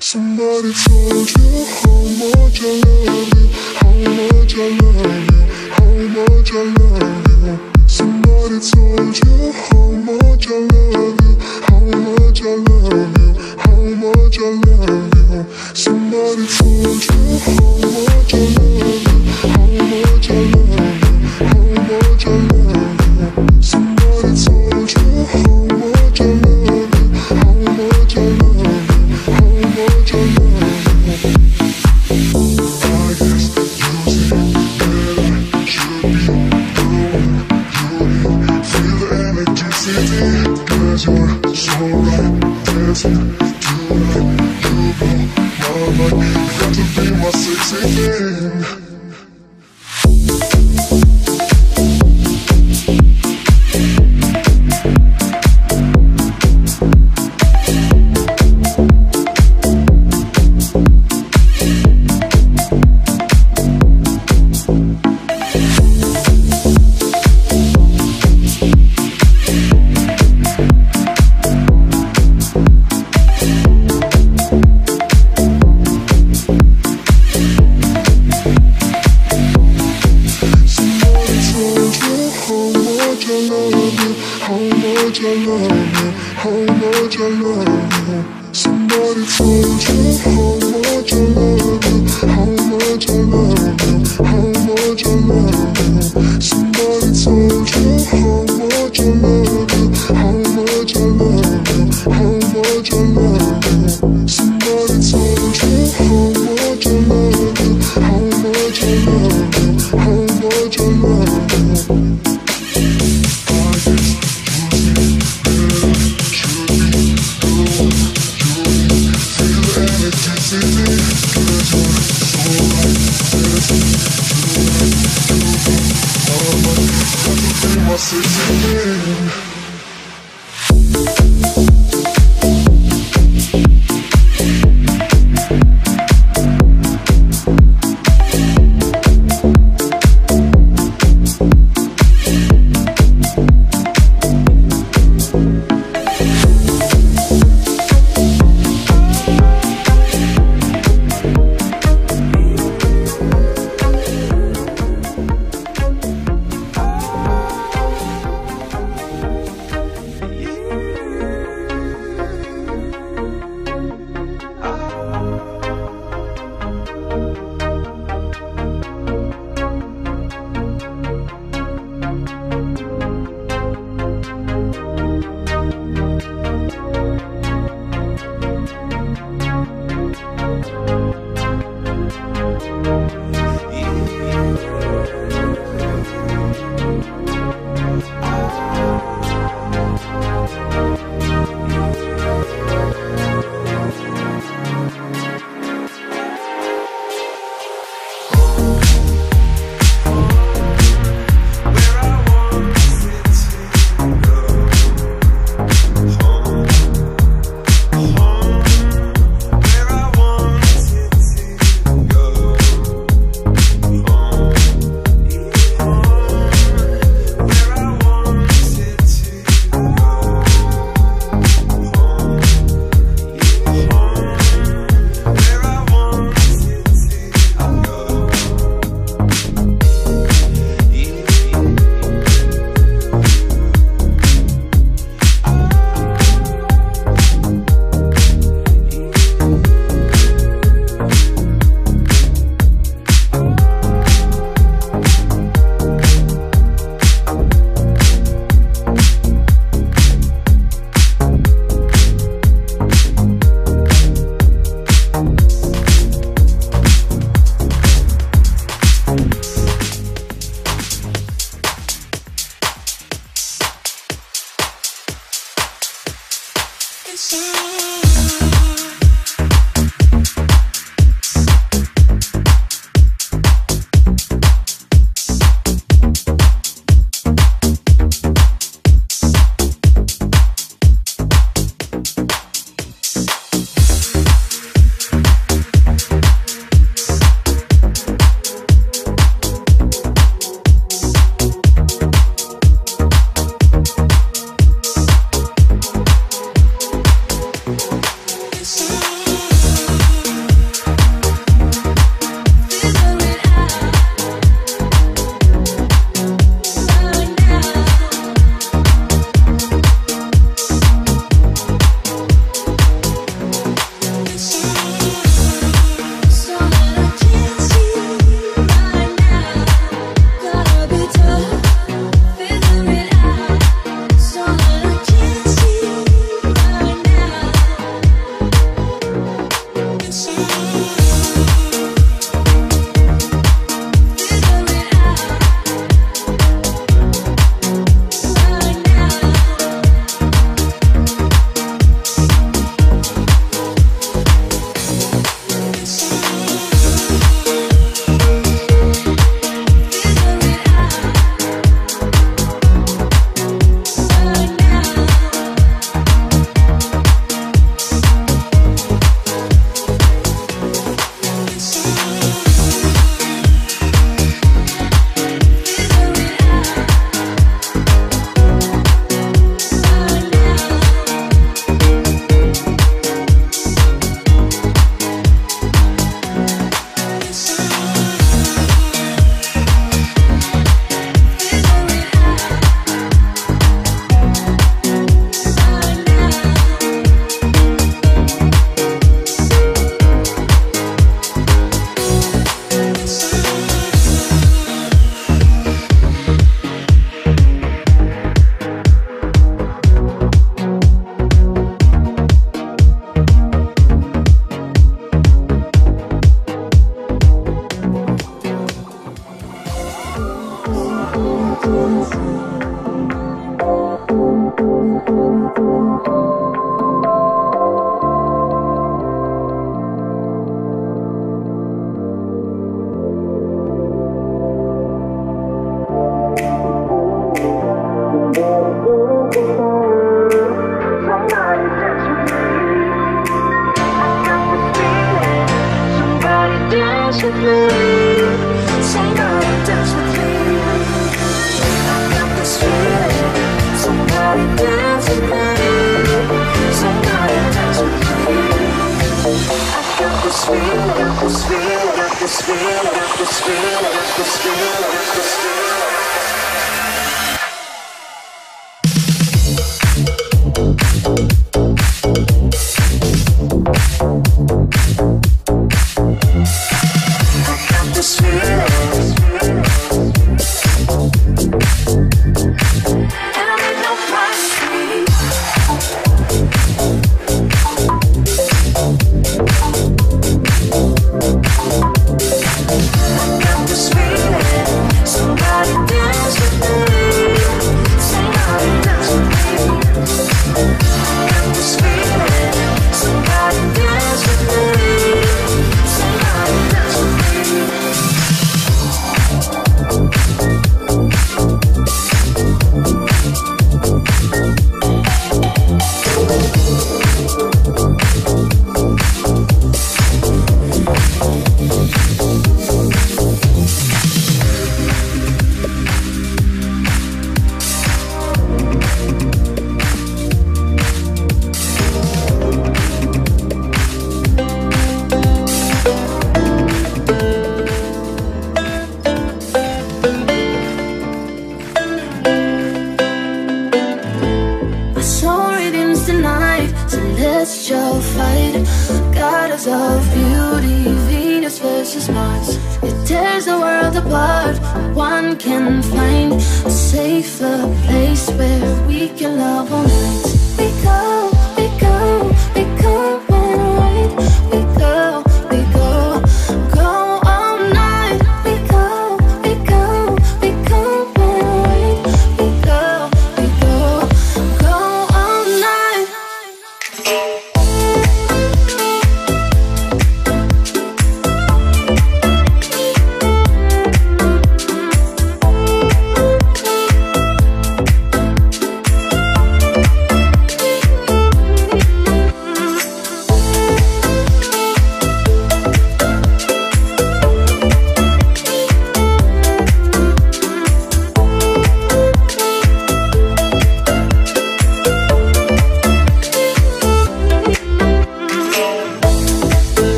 Somebody told you how much I love you, how much I love you, how much I love you. Somebody told you how much I love you, how much I love you, how much I love you. Somebody told you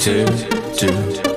Two, two.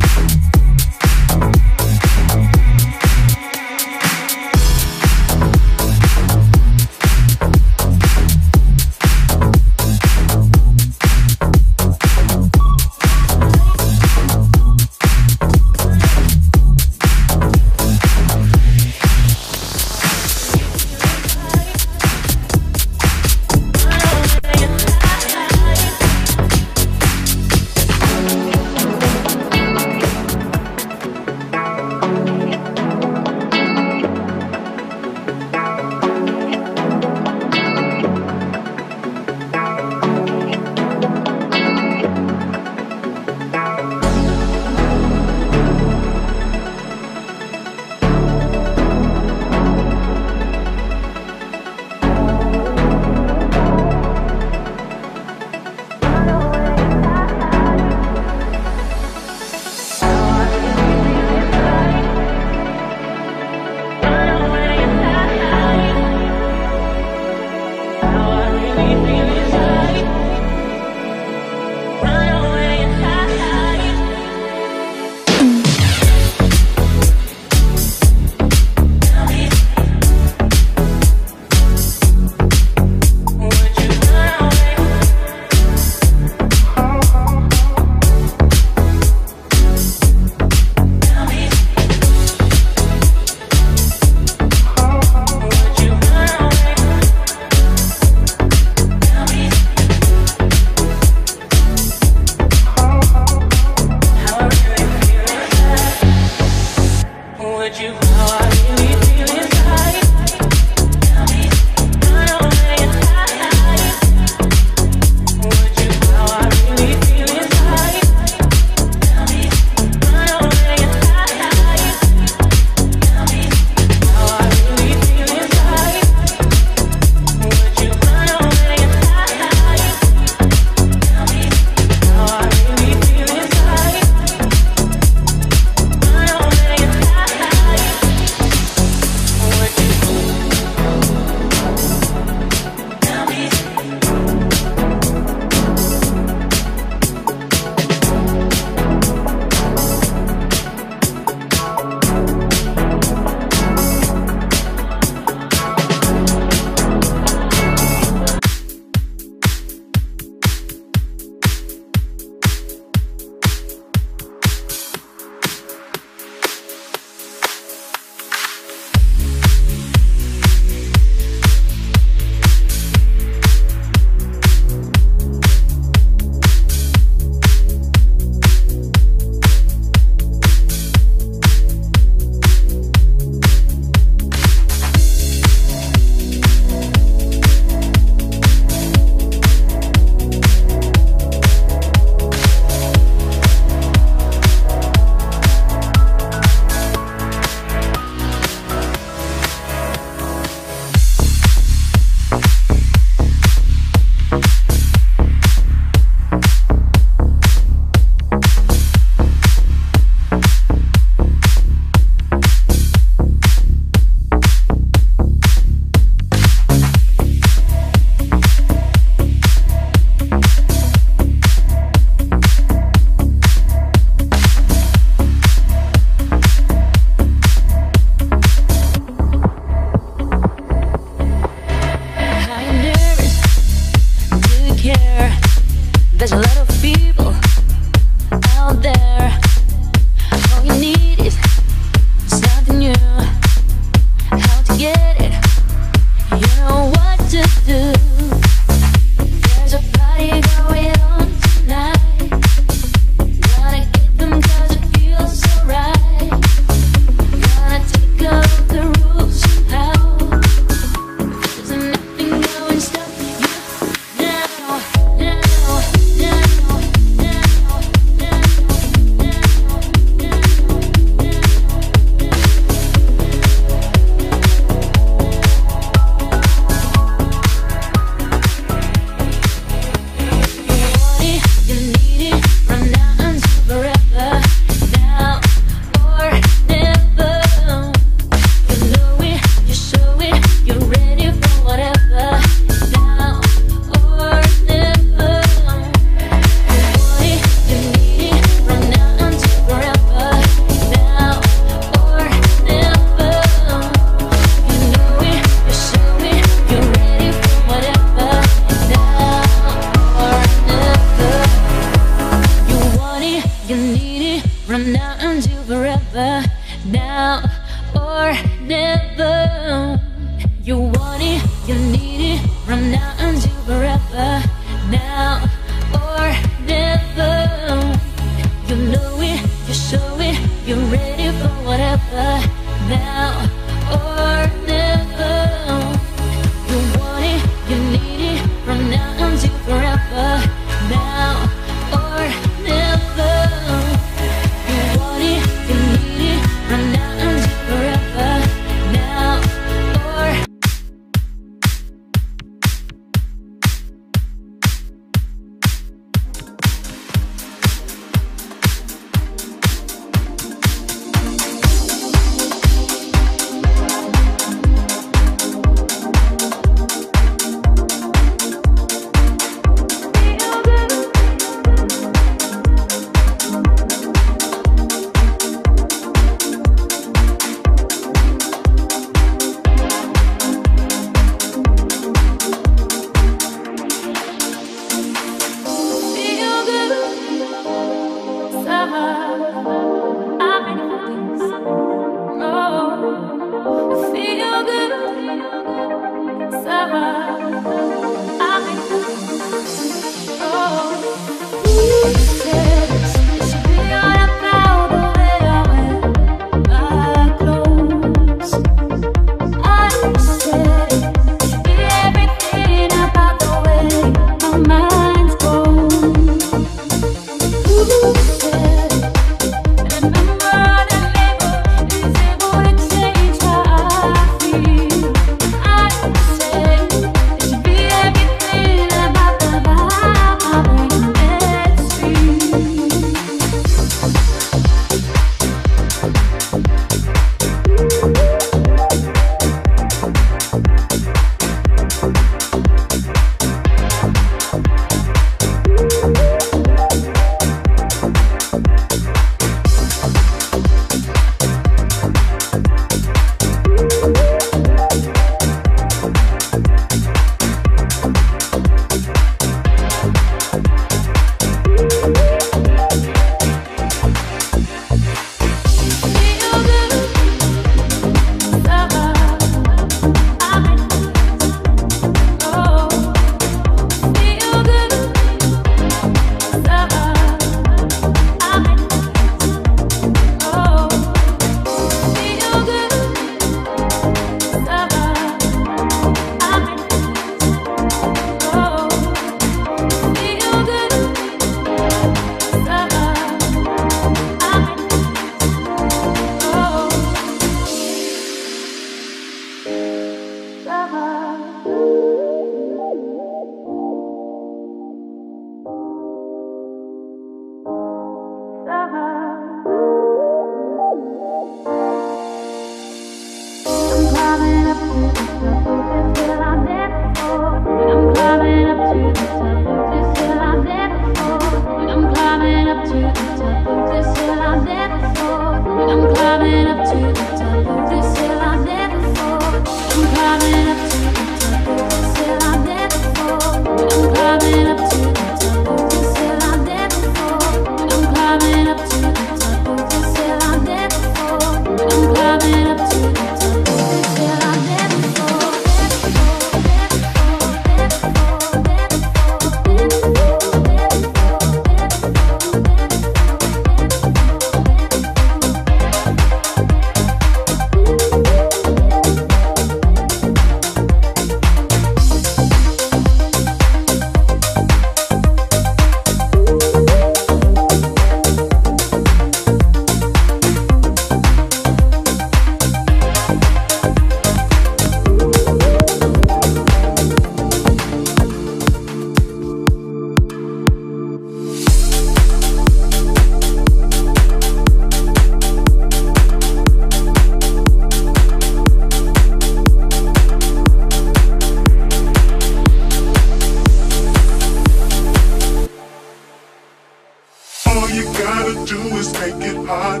make it hot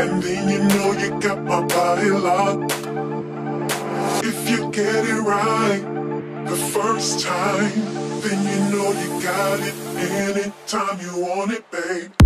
And then you know you got my body locked. If you get it right the first time Then you know you got it anytime you want it, babe.